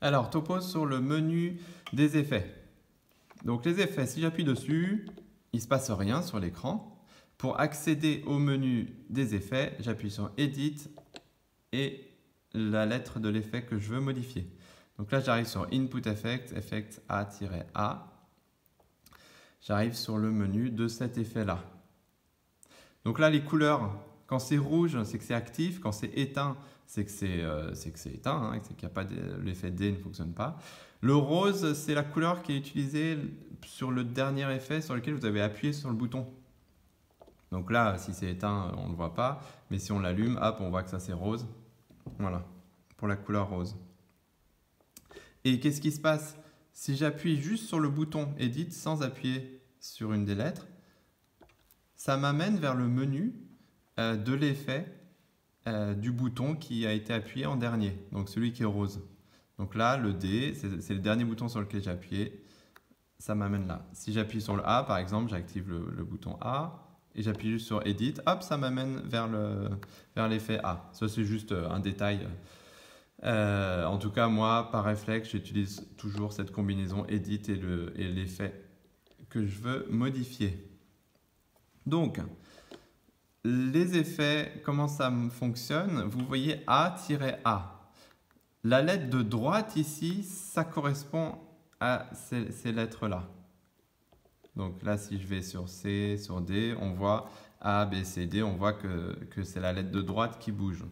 Alors, topo sur le menu des effets. Donc les effets, si j'appuie dessus, il ne se passe rien sur l'écran. Pour accéder au menu des effets, j'appuie sur Edit et la lettre de l'effet que je veux modifier. Donc là, j'arrive sur Input Effect, Effect A-A. J'arrive sur le menu de cet effet-là. Donc là, les couleurs, quand c'est rouge, c'est que c'est actif. Quand c'est éteint, c'est que c'est euh, éteint, hein, c'est qu'il n'y a pas l'effet D ne fonctionne pas. Le rose, c'est la couleur qui est utilisée sur le dernier effet sur lequel vous avez appuyé sur le bouton. Donc là, si c'est éteint, on ne le voit pas. Mais si on l'allume, hop, on voit que ça c'est rose. Voilà, pour la couleur rose. Et qu'est-ce qui se passe? Si j'appuie juste sur le bouton Edit sans appuyer sur une des lettres, ça m'amène vers le menu de l'effet euh, du bouton qui a été appuyé en dernier, donc celui qui est rose. Donc là, le D, c'est le dernier bouton sur lequel j'ai appuyé, ça m'amène là. Si j'appuie sur le A, par exemple, j'active le, bouton A, et j'appuie juste sur Edit, hop, ça m'amène vers l'effet vers A. Ça, c'est juste euh, un détail. Euh, en tout cas, moi, par réflexe, j'utilise toujours cette combinaison Edit et l'effet que je veux modifier. Donc, les effets, comment ça fonctionne Vous voyez A-A. La lettre de droite ici, ça correspond à ces, lettres-là. Donc là, si je vais sur C, sur D, on voit A, B, C, D, on voit que, que c'est la lettre de droite qui bouge.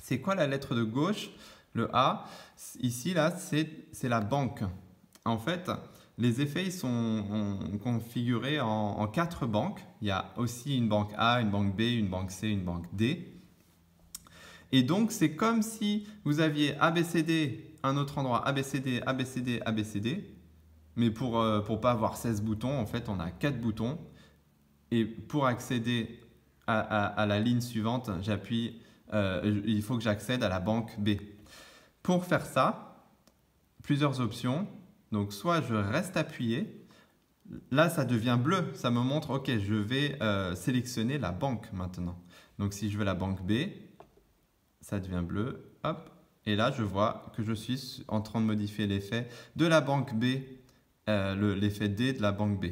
C'est quoi la lettre de gauche Le A, ici, là, c'est la banque. En fait, les effets ils sont configurés en, quatre banques. Il y a aussi une banque A, une banque B, une banque C, une banque D. Et donc, c'est comme si vous aviez ABCD, un autre endroit, ABCD, ABCD, ABCD. Mais pour ne euh, pas avoir 16 boutons, en fait, on a 4 boutons. Et pour accéder à, la ligne suivante, j'appuie, euh, il faut que j'accède à la banque B. Pour faire ça, plusieurs options. Donc soit je reste appuyé, là ça devient bleu, ça me montre ok je vais euh, sélectionner la banque maintenant. Donc si je veux la banque B, ça devient bleu, hop, et là je vois que je suis en train de modifier l'effet de la banque B, euh, l'effet D de la banque B.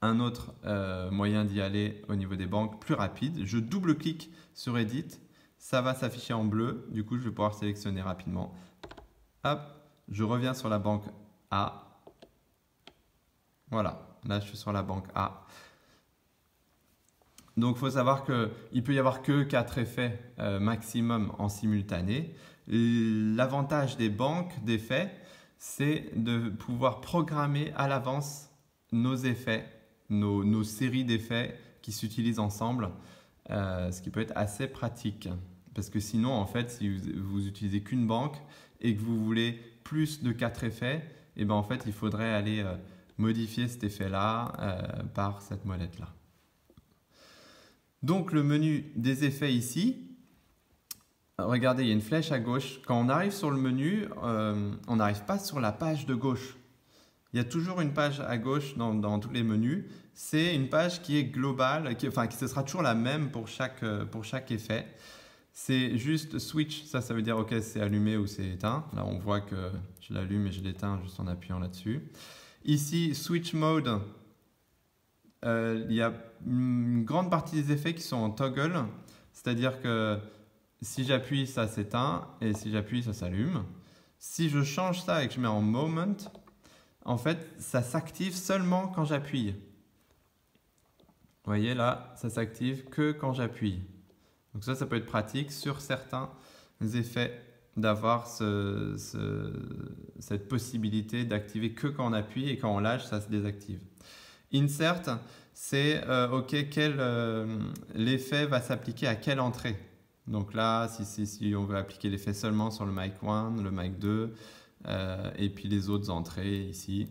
Un autre euh, moyen d'y aller au niveau des banques, plus rapide, je double-clique sur Edit, ça va s'afficher en bleu, du coup je vais pouvoir sélectionner rapidement. Hop, je reviens sur la banque A. Voilà, là je suis sur la banque A. Donc il faut savoir qu'il peut y avoir que 4 effets euh, maximum en simultané. L'avantage des banques d'effets, c'est de pouvoir programmer à l'avance nos effets, nos, séries d'effets qui s'utilisent ensemble, euh, ce qui peut être assez pratique. Parce que sinon, en fait, si vous, vous utilisez qu'une banque et que vous voulez plus de quatre effets, et eh ben en fait, il faudrait aller euh, modifier cet effet-là euh, par cette molette-là. Donc, le menu des effets ici, regardez, il y a une flèche à gauche. Quand on arrive sur le menu, euh, on n'arrive pas sur la page de gauche. Il y a toujours une page à gauche dans, tous les menus. C'est une page qui est globale, qui, enfin, ce sera toujours la même pour chaque, pour chaque effet. C'est juste switch, ça, ça veut dire ok, c'est allumé ou c'est éteint. Là, on voit que je l'allume et je l'éteins juste en appuyant là-dessus. Ici, switch mode, euh, il y a une grande partie des effets qui sont en toggle, c'est-à-dire que si j'appuie, ça s'éteint et si j'appuie, ça s'allume. Si je change ça et que je mets en moment, en fait, ça s'active seulement quand j'appuie. Vous voyez là, ça s'active que quand j'appuie. Donc ça, ça peut être pratique sur certains effets d'avoir cette possibilité d'activer que quand on appuie et quand on lâche, ça se désactive. Insert, c'est euh, OK, quel euh, l'effet va s'appliquer à quelle entrée? Donc là, si, on veut appliquer l'effet seulement sur le mic 1, le mic 2, euh, et puis les autres entrées ici.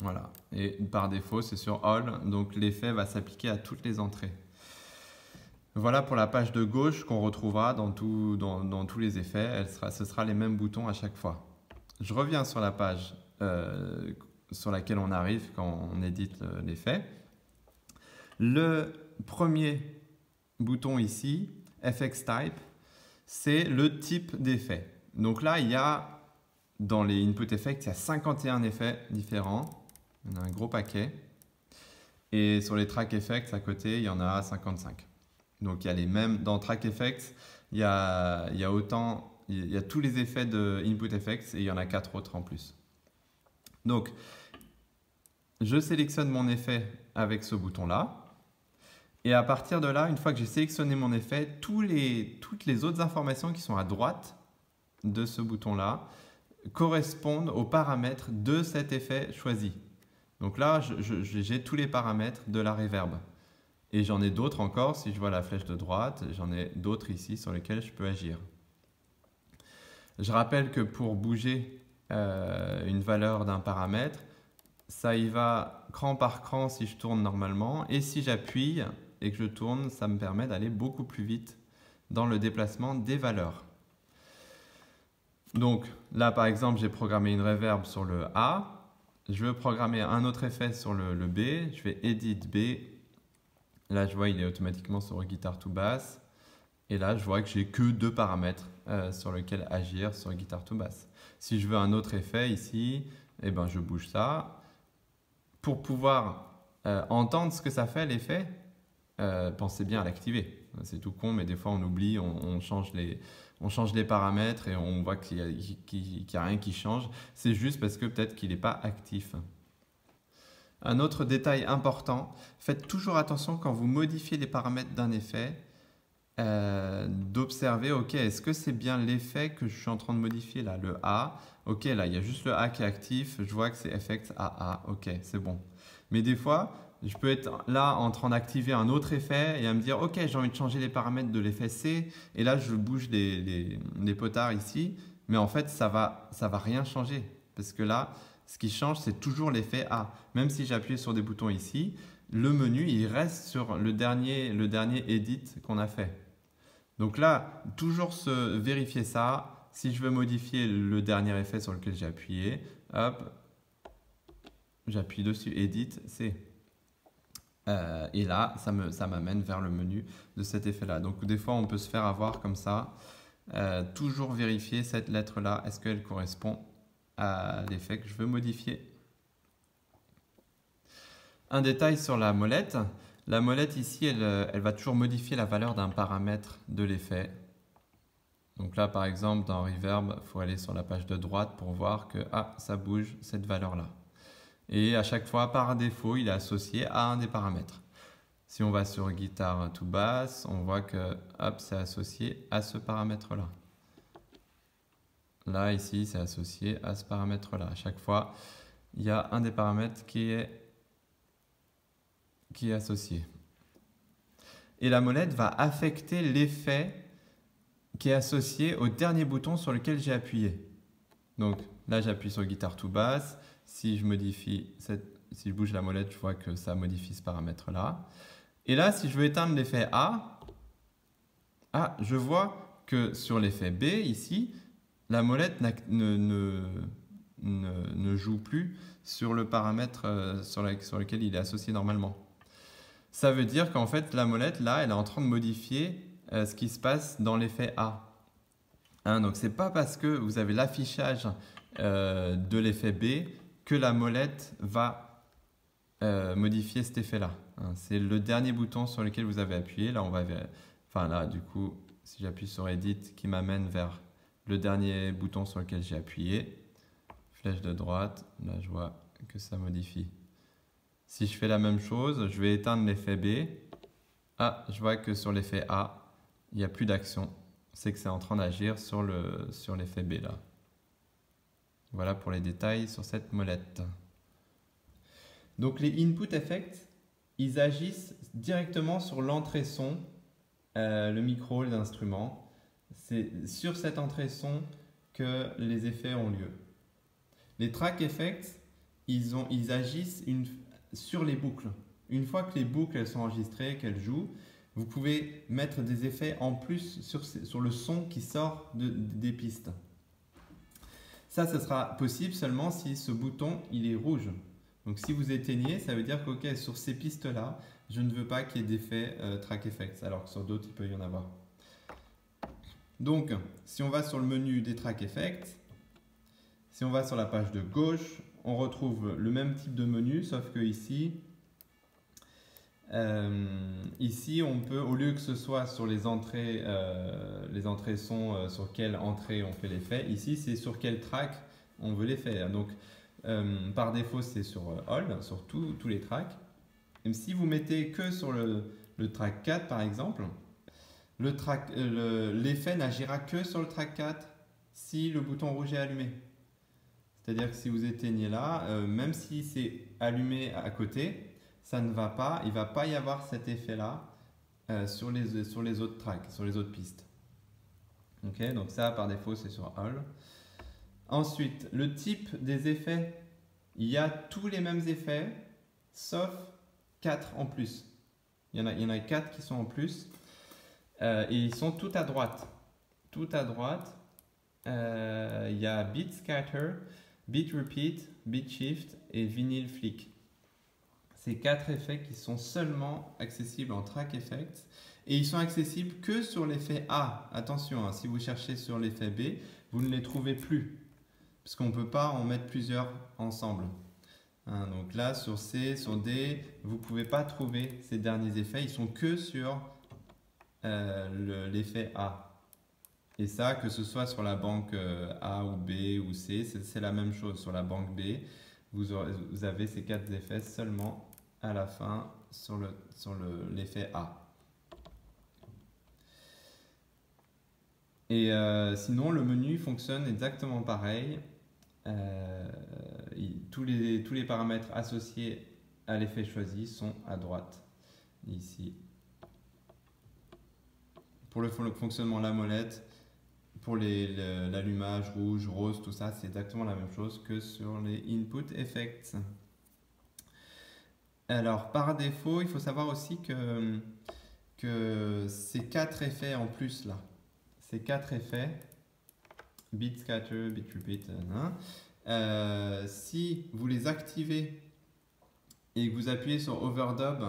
Voilà. Et par défaut, c'est sur All, donc l'effet va s'appliquer à toutes les entrées. Voilà pour la page de gauche qu'on retrouvera dans, tous les effets. ce sera les mêmes boutons à chaque fois. Je reviens sur la page euh, sur laquelle on arrive quand on édite euh, l'effet. Le premier bouton ici, FX Type, c'est le type d'effet. Donc là, il y a, dans les input effects, il y a 51 effets différents. Il y en a un gros paquet. Et sur les track effects, à côté, il y en a 55. Donc il y a les mêmes, dans track il y a, tous les effets de input effects et il y en a quatre autres en plus. Donc, je sélectionne mon effet avec ce bouton-là. Et à partir de là, une fois que j'ai sélectionné mon effet, toutes les autres informations qui sont à droite de ce bouton-là correspondent aux paramètres de cet effet choisi. Donc là, j'ai tous les paramètres de la reverb. Et j'en ai d'autres encore, si je vois la flèche de droite, j'en ai d'autres ici sur lesquels je peux agir. Je rappelle que pour bouger euh, une valeur d'un paramètre, ça y va cran par cran si je tourne normalement. Et si j'appuie et que je tourne, ça me permet d'aller beaucoup plus vite dans le déplacement des valeurs. Donc là, par exemple, j'ai programmé une reverb sur le A. Je veux programmer un autre effet sur le, le B. Je vais Edit B. Là, je vois, il est automatiquement sur guitare to basse. Et là, je vois que j'ai que deux paramètres euh, sur lesquels agir sur guitare to basse. Si je veux un autre effet ici, eh ben, je bouge ça. Pour pouvoir euh, entendre ce que ça fait l'effet, euh, pensez bien à l'activer. C'est tout con, mais des fois on oublie, on, change, les, on change les paramètres et on voit qu'il n'y a, a, rien qui change. C'est juste parce que peut-être qu'il n'est pas actif. Un autre détail important, faites toujours attention quand vous modifiez les paramètres d'un effet, euh, d'observer, ok, est-ce que c'est bien l'effet que je suis en train de modifier là, le A? Ok, là, il y a juste le A qui est actif, je vois que c'est Effect AA, ok, c'est bon. Mais des fois, je peux être là en train d'activer un autre effet et à me dire, ok, j'ai envie de changer les paramètres de l'effet C, et là, je bouge des, potards ici, mais en fait, ça va, ça va rien changer, parce que là, ce qui change, c'est toujours l'effet A. Même si j'appuie sur des boutons ici, le menu, il reste sur le dernier, le dernier edit qu'on a fait. Donc là, toujours se vérifier ça. Si je veux modifier le dernier effet sur lequel j'ai appuyé, hop, j'appuie dessus Edit, c'est. Euh, et là, ça m'amène ça vers le menu de cet effet-là. Donc des fois, on peut se faire avoir comme ça. Euh, toujours vérifier cette lettre-là, est-ce qu'elle correspond l'effet que je veux modifier. Un détail sur la molette. La molette ici, elle, elle va toujours modifier la valeur d'un paramètre de l'effet. Donc là, par exemple, dans Reverb, il faut aller sur la page de droite pour voir que ah, ça bouge cette valeur-là. Et à chaque fois, par défaut, il est associé à un des paramètres. Si on va sur guitare tout basse, on voit que c'est associé à ce paramètre-là. Là, ici, c'est associé à ce paramètre-là. À chaque fois, il y a un des paramètres qui est associé. Et la molette va affecter l'effet qui est associé au dernier bouton sur lequel j'ai appuyé. Donc là, j'appuie sur guitare tout basse. Si je bouge la molette, je vois que ça modifie ce paramètre-là. Et là, si je veux éteindre l'effet A, ah, je vois que sur l'effet B, ici, la molette ne, joue plus sur le paramètre euh, sur, lequel il est associé normalement ça veut dire qu'en fait, la molette, là, elle est en train de modifier euh, ce qui se passe dans l'effet A. Hein, donc, ce n'est pas parce que vous avez l'affichage euh, de l'effet B que la molette va modifier cet effet-là. Hein. c'est le dernier bouton sur lequel vous avez appuyé. Là, on va Enfin, là, du coup, si j'appuie sur Edit, qui m'amène vers le dernier bouton sur lequel j'ai appuyé. Flèche de droite, là, je vois que ça modifie. Si je fais la même chose, je vais éteindre l'effet B. Ah, je vois que sur l'effet A, il n'y a plus d'action. C'est que c'est en train d'agir sur l'effet sur B là. Voilà pour les détails sur cette molette. Donc les input effects, ils agissent directement sur l'entrée son, euh, le micro, l'instrument. C'est sur cette entrée son que les effets ont lieu. Les track effects, ils, agissent sur les boucles. Une fois que les boucles sont enregistrées, qu'elles jouent, vous pouvez mettre des effets en plus sur, sur le son qui sort de, des pistes. Ça, ce sera possible seulement si ce bouton il est rouge. Donc si vous éteignez, ça veut dire que sur ces pistes-là, je ne veux pas qu'il y ait d'effet euh, track effects, alors que sur d'autres, il peut y en avoir. Donc, si on va sur le menu des track effects, si on va sur la page de gauche, on retrouve le même type de menu, sauf que ici, euh, ici, on peut, au lieu que ce soit sur les entrées, euh, les entrées sont euh, sur quelle entrée on fait l'effet, ici c'est sur quel track on veut l'effet. Donc, par défaut, c'est sur All, sur tous les tracks. Et si vous mettez que sur le, le track 4, par exemple, l'effet n'agira que sur le track 4 si le bouton rouge est allumé. C'est-à-dire que si vous éteignez là, même si c'est allumé à côté, ça ne va pas, il ne va pas y avoir cet effet-là euh, sur, les, autres tracks, sur les autres pistes. Ok, donc ça par défaut c'est sur All. Ensuite, le type des effets, il y a tous les mêmes effets, sauf 4 en plus. Il y en a 4 qui sont en plus, euh, ils sont tout à droite. Tout à droite, euh, il y a Beat Scatter, Beat Repeat, Beat Shift et Vinyl Flick ces quatre effets qui sont seulement accessibles en track effects et ils sont accessibles que sur l'effet A. Attention, hein, si vous cherchez sur l'effet B, vous ne les trouvez plus parce qu'on ne peut pas en mettre plusieurs ensemble. Hein, donc là, sur C, sur D, vous ne pouvez pas trouver ces derniers effets. Ils sont que sur euh, l'effet A. Et ça, que ce soit sur la banque euh, A ou B ou C, c'est la même chose. Sur la banque B, vous, vous avez ces quatre effets seulement à la fin sur l'effet le, sur le, A. Et euh, sinon, le menu fonctionne exactement pareil. Tous, les, tous les paramètres associés à l'effet choisi sont à droite, ici. Pour le, fonctionnement de la molette, pour l'allumage rouge, rose, tout ça, c'est exactement la même chose que sur les input effects. Alors, par défaut, il faut savoir aussi que, que ces quatre effets en plus là, ces quatre effets, bit scatter, bit repeat, euh, si vous les activez et que vous appuyez sur overdub,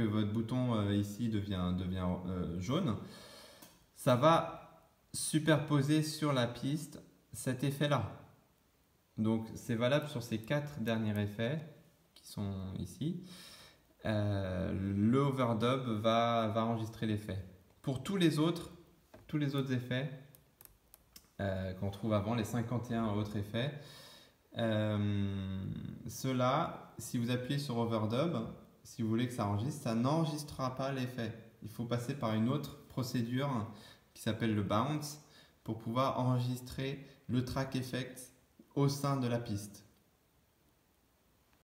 votre bouton euh, ici devient, euh, jaune, ça va superposer sur la piste cet effet-là. Donc c'est valable sur ces quatre derniers effets sont ici, euh, le overdub va, enregistrer l'effet. Pour tous les autres, tous les autres effets qu'on trouve avant, les 51 autres effets, euh, ceux-là, si vous appuyez sur overdub, si vous voulez que ça enregistre, ça n'enregistrera pas l'effet. Il faut passer par une autre procédure qui s'appelle le bounce pour pouvoir enregistrer le track effect au sein de la piste.